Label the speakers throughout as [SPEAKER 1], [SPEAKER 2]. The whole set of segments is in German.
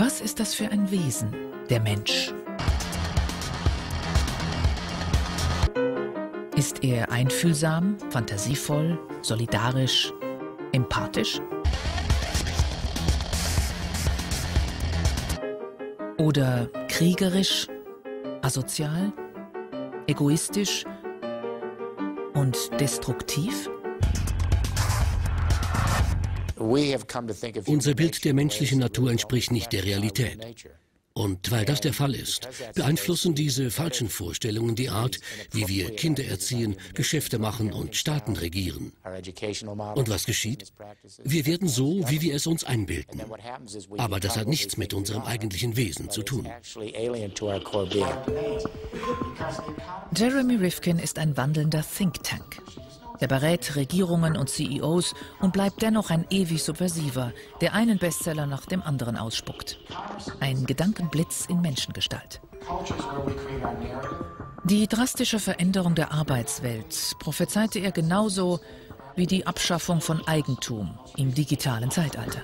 [SPEAKER 1] Was ist das für ein Wesen, der Mensch? Ist er einfühlsam, fantasievoll, solidarisch, empathisch? Oder kriegerisch, asozial, egoistisch und destruktiv?
[SPEAKER 2] Unser Bild der menschlichen Natur entspricht nicht der Realität. Und weil das der Fall ist, beeinflussen diese falschen Vorstellungen die Art, wie wir Kinder erziehen, Geschäfte machen und Staaten regieren. Und was geschieht? Wir werden so, wie wir es uns einbilden. Aber das hat nichts mit unserem eigentlichen Wesen zu tun.
[SPEAKER 1] Jeremy Rifkin ist ein wandelnder Think Tank. Er berät Regierungen und CEOs und bleibt dennoch ein ewig Subversiver, der einen Bestseller nach dem anderen ausspuckt. Ein Gedankenblitz in Menschengestalt. Die drastische Veränderung der Arbeitswelt prophezeite er genauso wie die Abschaffung von Eigentum im digitalen Zeitalter.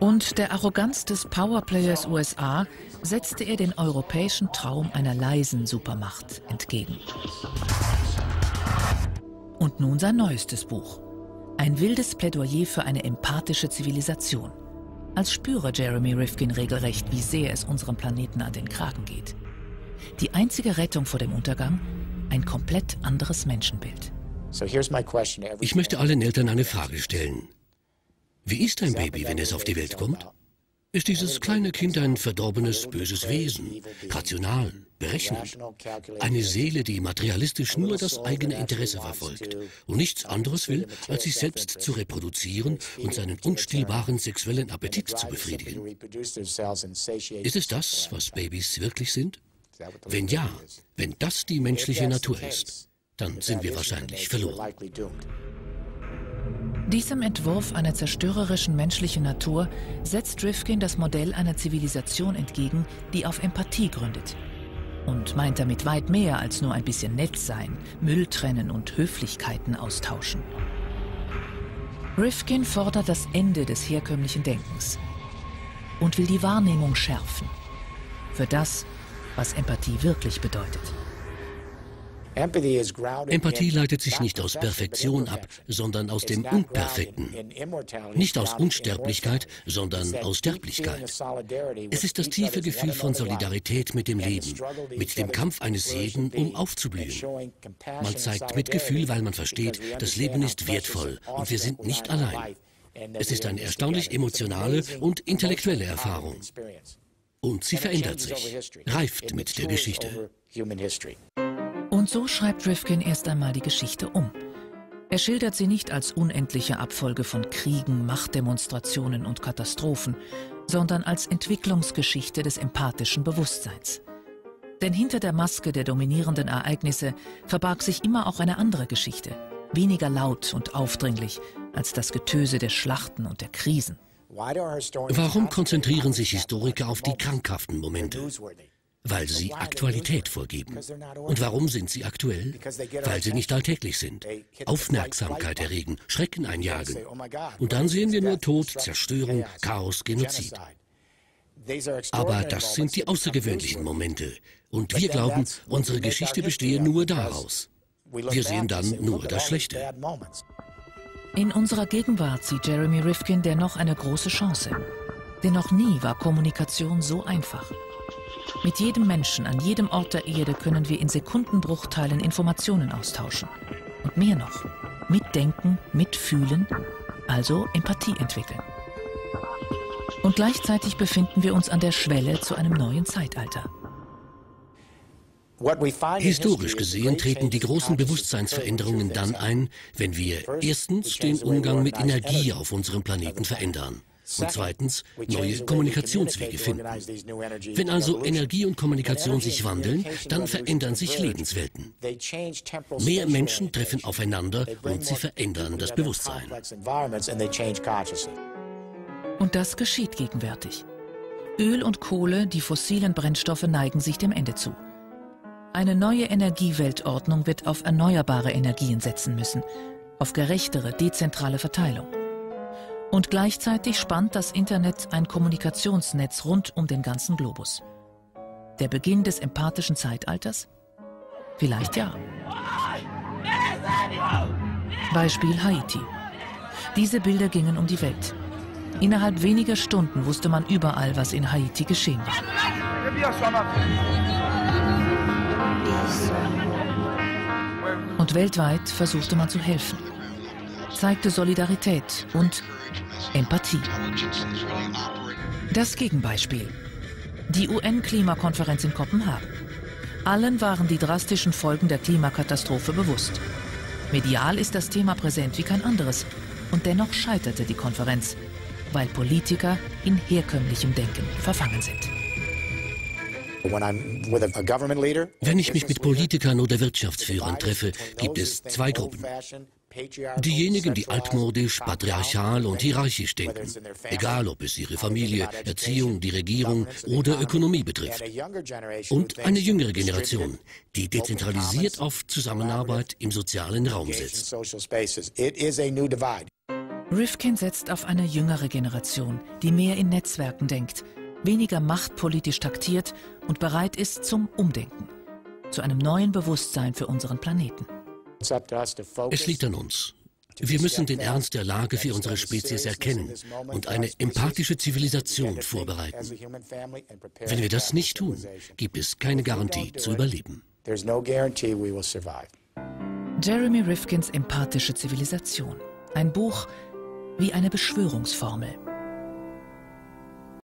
[SPEAKER 1] Und der Arroganz des Powerplayers USA setzte er den europäischen Traum einer leisen Supermacht entgegen. Und nun sein neuestes Buch. Ein wildes Plädoyer für eine empathische Zivilisation. Als spüre Jeremy Rifkin regelrecht, wie sehr es unserem Planeten an den Kragen geht. Die einzige Rettung vor dem Untergang? Ein komplett anderes Menschenbild.
[SPEAKER 2] Ich möchte allen Eltern eine Frage stellen. Wie ist ein Baby, wenn es auf die Welt kommt? Ist dieses kleine Kind ein verdorbenes, böses Wesen, rational, berechnet? Eine Seele, die materialistisch nur das eigene Interesse verfolgt und nichts anderes will, als sich selbst zu reproduzieren und seinen unstillbaren sexuellen Appetit zu befriedigen? Ist es das, was Babys wirklich sind? Wenn ja, wenn das die menschliche Natur ist, dann sind wir wahrscheinlich verloren.
[SPEAKER 1] Diesem Entwurf einer zerstörerischen menschlichen Natur setzt Rifkin das Modell einer Zivilisation entgegen, die auf Empathie gründet. Und meint damit weit mehr als nur ein bisschen nett sein, Müll trennen und Höflichkeiten austauschen. Rifkin fordert das Ende des herkömmlichen Denkens und will die Wahrnehmung schärfen für das, was Empathie wirklich bedeutet.
[SPEAKER 2] Empathie leitet sich nicht aus Perfektion ab, sondern aus dem Unperfekten. Nicht aus Unsterblichkeit, sondern aus Sterblichkeit. Es ist das tiefe Gefühl von Solidarität mit dem Leben, mit dem Kampf eines jeden, um aufzublühen. Man zeigt Mitgefühl, weil man versteht, das Leben ist wertvoll und wir sind nicht allein. Es ist eine erstaunlich emotionale und intellektuelle Erfahrung. Und sie verändert sich, reift mit der Geschichte.
[SPEAKER 1] Und so schreibt Rifkin erst einmal die Geschichte um. Er schildert sie nicht als unendliche Abfolge von Kriegen, Machtdemonstrationen und Katastrophen, sondern als Entwicklungsgeschichte des empathischen Bewusstseins. Denn hinter der Maske der dominierenden Ereignisse verbarg sich immer auch eine andere Geschichte, weniger laut und aufdringlich als das Getöse der Schlachten und der Krisen.
[SPEAKER 2] Warum konzentrieren sich Historiker auf die krankhaften Momente? Weil sie Aktualität vorgeben. Und warum sind sie aktuell? Weil sie nicht alltäglich sind, Aufmerksamkeit erregen, Schrecken einjagen. Und dann sehen wir nur Tod, Zerstörung, Chaos, Genozid. Aber das sind die außergewöhnlichen Momente. Und wir glauben, unsere Geschichte bestehe nur daraus. Wir sehen dann nur das Schlechte.
[SPEAKER 1] In unserer Gegenwart sieht Jeremy Rifkin dennoch eine große Chance. Denn noch nie war Kommunikation so einfach. Mit jedem Menschen an jedem Ort der Erde können wir in Sekundenbruchteilen Informationen austauschen. Und mehr noch, mitdenken, mitfühlen, also Empathie entwickeln. Und gleichzeitig befinden wir uns an der Schwelle zu einem neuen Zeitalter.
[SPEAKER 2] Historisch gesehen treten die großen Bewusstseinsveränderungen dann ein, wenn wir erstens den Umgang mit Energie auf unserem Planeten verändern und zweitens neue Kommunikationswege finden. Wenn also Energie und Kommunikation sich wandeln, dann verändern sich Lebenswelten. Mehr Menschen treffen aufeinander und sie verändern das Bewusstsein.
[SPEAKER 1] Und das geschieht gegenwärtig. Öl und Kohle, die fossilen Brennstoffe neigen sich dem Ende zu. Eine neue Energieweltordnung wird auf erneuerbare Energien setzen müssen, auf gerechtere, dezentrale Verteilung. Und gleichzeitig spannt das Internet ein Kommunikationsnetz rund um den ganzen Globus. Der Beginn des empathischen Zeitalters? Vielleicht ja. Beispiel Haiti. Diese Bilder gingen um die Welt. Innerhalb weniger Stunden wusste man überall, was in Haiti geschehen war. Und weltweit versuchte man zu helfen, zeigte Solidarität und Empathie. Das Gegenbeispiel. Die UN-Klimakonferenz in Kopenhagen. Allen waren die drastischen Folgen der Klimakatastrophe bewusst. Medial ist das Thema präsent wie kein anderes. Und dennoch scheiterte die Konferenz, weil Politiker in herkömmlichem Denken verfangen sind.
[SPEAKER 2] Wenn ich mich mit Politikern oder Wirtschaftsführern treffe, gibt es zwei Gruppen. Diejenigen, die altmodisch, patriarchal und hierarchisch denken, egal ob es ihre Familie, Erziehung, die Regierung oder Ökonomie betrifft. Und eine jüngere Generation, die dezentralisiert auf Zusammenarbeit im sozialen Raum setzt.
[SPEAKER 1] Rifkin setzt auf eine jüngere Generation, die mehr in Netzwerken denkt, weniger machtpolitisch taktiert und bereit ist zum Umdenken, zu einem neuen Bewusstsein für unseren Planeten.
[SPEAKER 2] Es liegt an uns. Wir müssen den Ernst der Lage für unsere Spezies erkennen und eine empathische Zivilisation vorbereiten. Wenn wir das nicht tun, gibt es keine Garantie zu überleben.
[SPEAKER 1] Jeremy Rifkins Empathische Zivilisation. Ein Buch wie eine Beschwörungsformel.